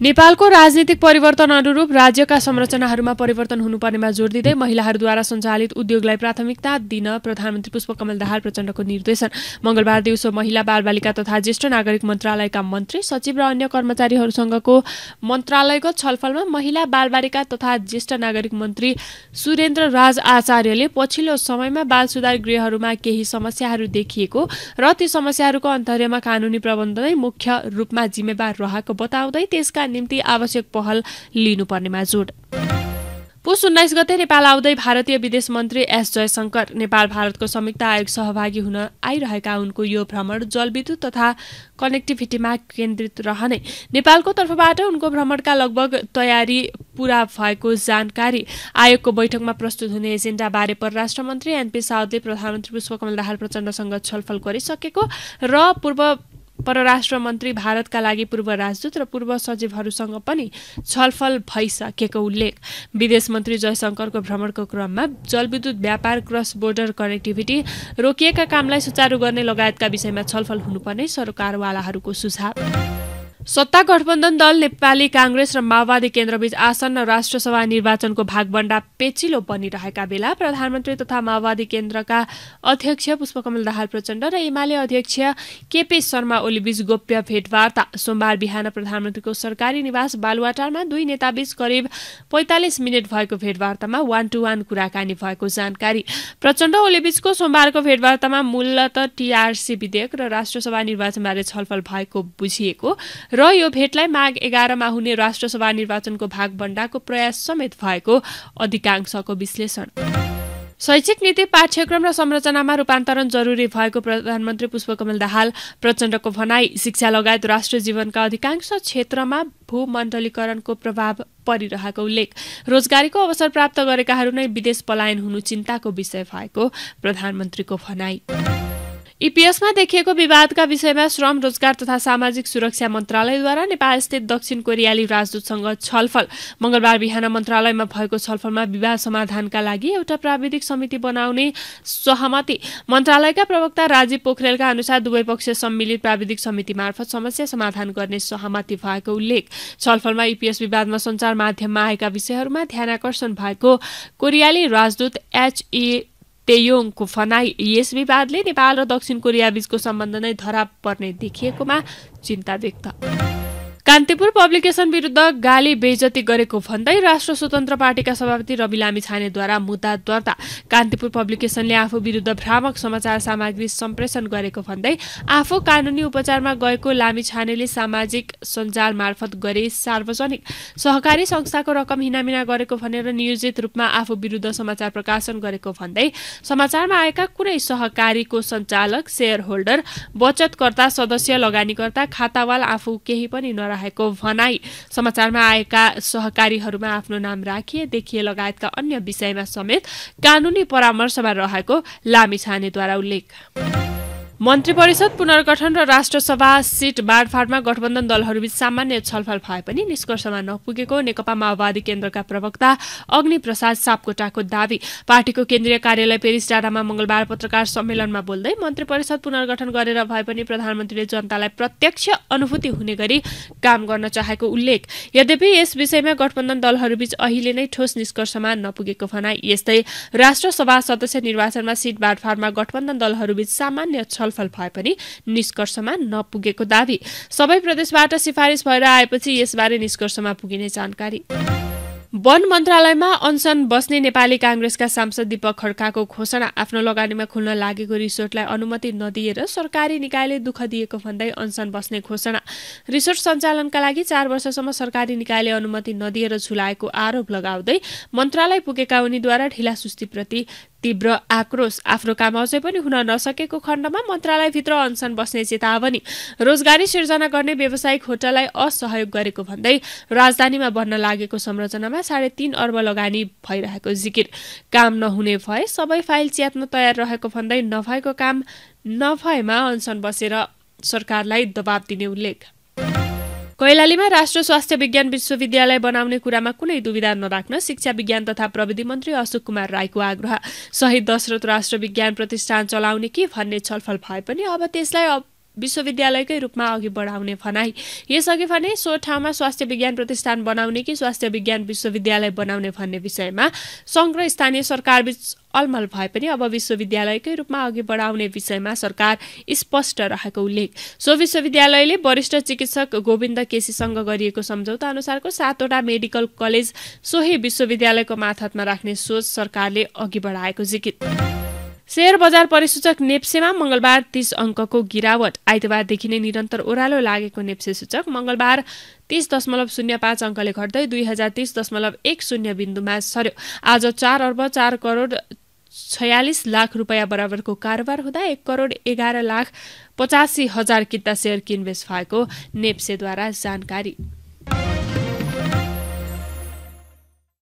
नेपालको राजनीतिक परिवर्तन अनुरूप राज्यका संरचनाहरूमा परिवर्तन हुनुपर्नेमा जोड दिँदै महिलाहरूद्वारा सञ्चालित उद्योगलाई प्राथमिकता दिन प्रधानमन्त्री पुष्पकमल दाहाल प्रचण्डको निर्देशन। मंगलबार दिउँसो महिला बालबालिका तथा ज्येष्ठ नागरिक मन्त्रालयका मन्त्री सचिव र अन्य कर्मचारीहरूसँगको मन्त्रालयगत छलफलमा महिला बालबालिका तथा ज्येष्ठ नागरिक मन्त्री सुरेन्द्र राज आचार्यले पछिल्लो समयमा बाल सुधार गृहहरूमा केही समस्याहरू देखिएको र ती समस्याहरूको अन्तर्यमा कानूनी प्रबन्ध नै मुख्य रूपमा जिम्मेवार रहेको बताउँदै त्यसका निम्ति आवश्यक पहल लिनुपर्नेमा जोड पुस उन्नाइस गते नेपाल आउँदै भारतीय विदेश मन्त्री एस जयशङ्कर नेपाल भारतको संयुक्त आयोग सहभागी हुन आइरहेका उनको यो भ्रमण जलविद्युत तथा कनेक्टिभिटीमा केन्द्रित रहने। नेपालको तर्फबाट उनको भ्रमणका लगभग तयारी पूरा भएको जानकारी आयोगको बैठकमा प्रस्तुत हुने एजेन्डाबारे परराष्ट्र मन्त्री एनपी साउदले प्रधानमन्त्री पुष्पकमल दाहाल प्रचण्डसँग छलफल गरिसकेको र पूर्व परराष्ट्र मन्त्री भारतका लागि पूर्व राजदूत र पूर्व सचिवहरूसँग पनि छलफल भइसकेको उल्लेख। विदेश मन्त्री जयशङ्करको भ्रमणको क्रममा जलविद्युत व्यापार क्रस बोर्डर कनेक्टिभिटी रोकिएका कामलाई सुचारू गर्ने लगायतका विषयमा छलफल हुनुपर्ने सरकारवालाहरूको सुझाव। सत्ता गठबन्धन दल नेपाली काङ्ग्रेस र माओवादी केन्द्रबीच आसन्न राष्ट्रसभा निर्वाचनको भागबण्डा पेचिलो बनिरहेका बेला प्रधानमन्त्री तथा माओवादी केन्द्रका अध्यक्ष पुष्पकमल दाहाल प्रचण्ड र एमाले अध्यक्ष केपी शर्मा ओलीबीच गोप्य भेटवार्ता। सोमबार बिहान प्रधानमन्त्रीको सरकारी निवास बालुवाटारमा दुई नेताबीच करिब पैंतालिस मिनट भएको भेटवार्तामा वान टू वान कुराकानी भएको जानकारी। प्रचण्ड ओलीबीचको सोमबारको भेटवार्तामा मूलत टीआरसी विधेयक र राष्ट्रसभा निर्वाचनबारे छलफल भएको बुझिएको र यो भेटलाई माघ एघारमा हुने राष्ट्रसभा निर्वाचनको भागभण्डाको प्रयास समेत भएको अधिकांशको विश्लेषण। शैक्षिक नीति पाठ्यक्रम र संरचनामा रूपान्तरण जरुरी भएको प्रधानमन्त्री पुष्पकमल दाहाल प्रचण्डको भनाई शिक्षा लगायत राष्ट्र जीवनका अधिकांश क्षेत्रमा भूमण्डलीकरणको प्रभाव परिरहेको उल्लेख। रोजगारीको अवसर प्राप्त गरेकाहरू नै विदेश पलायन हुनु चिन्ताको विषय भएको प्रधानमन्त्रीको भनाई। इपिएसमा देखिएको विवादका विषयमा श्रम रोजगार तथा सामाजिक सुरक्षा मन्त्रालयद्वारा नेपाल स्थित दक्षिण कोरियाली राजदूतसँग छलफल। मंगलबार बिहान मन्त्रालयमा भएको छलफलमा विवाद समाधानका लागि एउटा प्राविधिक समिति बनाउने सहमति। मन्त्रालयका प्रवक्ता राजीव पोखरेलका अनुसार दुवै पक्ष सम्मिलित प्राविधिक समिति मार्फत समस्या समाधान गर्ने सहमति भएको उल्लेख। छलफलमा इपिएस विवादमा सञ्चार माध्यममा आएका विषयहरूमा ध्यानकर्षण भएको कोरियाली राजदूत एचए तेयोङको फनाई यस विवादले नेपाल र दक्षिण कोरिया बीचको सम्बन्ध नै धराप पर्ने देखिएकोमा चिन्ता व्यक्त। कान्तिपुर पब्लिकेशन विरुद्ध गाली बेजती गरेको भन्दै राष्ट्र स्वतन्त्र पार्टीका सभापति रवि लामी छानेद्वारा मुद्दा दर्ता कान्तिपुर पब्लिकेशनले आफू विरुद्ध भ्रामक समाचार सामग्री सम्प्रेषण गरेको भन्दै आफू कानूनी उपचारमा गएको लामी छानेले सामाजिक सञ्जाल मार्फत गरे सार्वजनिक सहकारी संस्थाको रकम हिनामिना गरेको भनेर नियोजित रूपमा आफू विरुद्ध समाचार प्रकाशन गरेको भन्दै समाचारमा आएका कुनै सहकारीको सञ्चालक सेयर होल्डर बचतकर्ता सदस्य लगानीकर्ता खातावाल आफू केही पनि नरा रहेको भनाई। समाचारमा आएका सहकारीहरूमा आफ्नो नाम राखिए देखिए लगायतका अन्य विषयमा समेत कानूनी परामर्शमा रहेको लामी छानेद्वारा उल्लेख। मन्त्री परिषद पुनर्गठन र राष्ट्रसभा सिट बाँडफाँडमा गठबन्धन दलहरूबीच सामान्य छलफल भए पनि निष्कर्षमा नपुगेको नेकपा माओवादी केन्द्रका प्रवक्ता अग्नि प्रसाद सापकोटाको दावी। पार्टीको केन्द्रीय कार्यालय पेरिस डाँडामा मंगलबार पत्रकार सम्मेलनमा बोल्दै मन्त्री परिषद पुनर्गठन गरेर भए पनि प्रधानमन्त्रीले जनतालाई प्रत्यक्ष अनुभूति हुने गरी काम गर्न चाहेको उल्लेख। यद्यपि यस विषयमा गठबन्धन दलहरूबीच अहिले नै ठोस निष्कर्षमा नपुगेको भनाई। यस्तै राष्ट्रसभा सदस्य निर्वाचनमा सिट बाँडफाँडमा गठबन्धन दलहरूबीच सामान्य छलफल भए पनि निष्कर्षमा नपुगेको दावी। सबै प्रदेशबाट सिफारिस भएर आएपछि यसबारे निष्कर्षमा पुगिने जानकारी। वन मन्त्रालयमा अनसन बस्ने नेपाली काङ्ग्रेसका सांसद दीपक खड्काको घोषणा आफ्नो लगानीमा खुल्न लागेको रिसोर्टलाई अनुमति नदिएर सरकारी निकायले दुःख दिएको भन्दै अनसन बस्ने घोषणा। रिसोर्ट सञ्चालनका लागि चार वर्षसम्म सरकारी निकायले अनुमति नदिएर झुलाएको आरोप लगाउँदै मन्त्रालय पुगेका उनीद्वारा ढिला सुस्तीप्रति तीव्र आक्रोश आफ्नो काम अझै पनि हुन नसकेको खण्डमा मन्त्रालयभित्र अनसन बस्ने चेतावनी रोजगारी सिर्जना गर्ने व्यावसायिक होटललाई असहयोग गरेको भन्दै राजधानीमा बन्न लागेको संरचनामा साढे तीन अर्ब लगानी भइरहेको जिकिर। काम नहुने भए सबै फाइल च्यात्न तयार रहेको भन्दै नभएको काम नभएमा अनसन बसेर सरकारलाई दबाब दिने उल्लेख। कैलालीमा राष्ट्र स्वास्थ्य विज्ञान विश्वविद्यालय बनाउने कुरामा कुनै दुविधा नराख्न शिक्षा विज्ञान तथा प्रविधि मन्त्री अशोक कुमार राईको आग्रह। शहीद दशरथ राष्ट्र विज्ञान प्रतिष्ठान चलाउने कि भन्ने छलफल भए पनि अब त्यसलाई विश्वविद्यालयकै रूपमा अघि बढाउने भनाई। यसअघि भने सो ठाउँमा स्वास्थ्य विज्ञान प्रतिष्ठान बनाउने कि स्वास्थ्य विज्ञान विश्वविद्यालय बनाउने भन्ने विषयमा सङ्घ र स्थानीय सरकारबीच अलमल भए पनि अब विश्वविद्यालयकै रूपमा अघि बढाउने विषयमा सरकार स्पष्ट रहेको उल्लेख। सो विश्वविद्यालयले वरिष्ठ चिकित्सक गोविन्द केसीसँग गरिएको सम्झौता अनुसारको सातवटा मेडिकल कलेज सोही विश्वविद्यालयको माथामा राख्ने सोच सरकारले अघि बढाएको जिकित सेयर बजार परिसूचक नेप्सेमा मंगलबार तीस अङ्कको गिरावट। आइतबारदेखि नै निरन्तर ओह्रालो लागेको नेप्से सूचक मंगलबार तीस दशमलव शून्य पाँच अङ्कले घट्दै दुई हजार तीस दशमलव एक शून्य बिन्दुमा सर्यो आज चार अर्ब चार करोड छयालिस लाख रुपियाँ बराबरको कारोबार हुँदा एक करोड एघार लाख पचासी हजार किता सेयर किनबेच भएको नेप्सेद्वारा जानकारी।